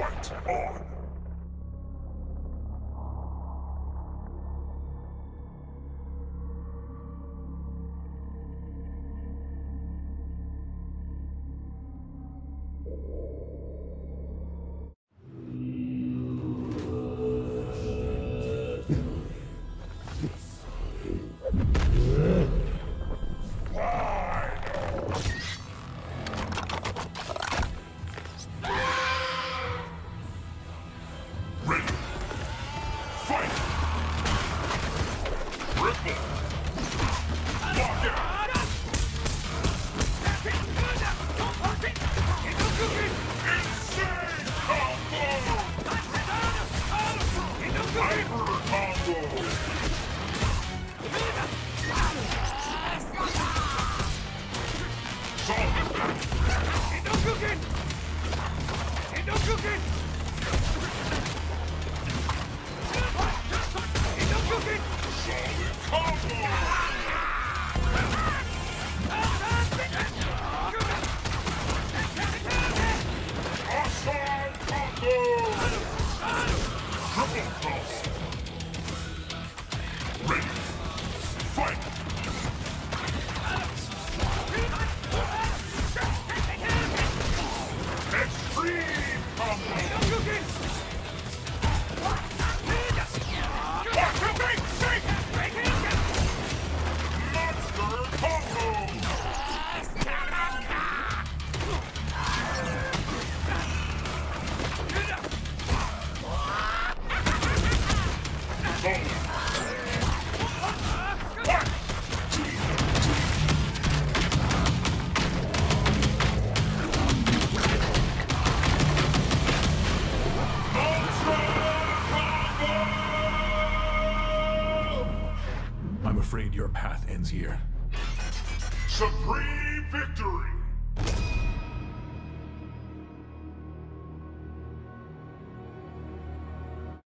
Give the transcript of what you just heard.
Fight on! Solid Extreme combo! Afraid your path ends here. Supreme victory!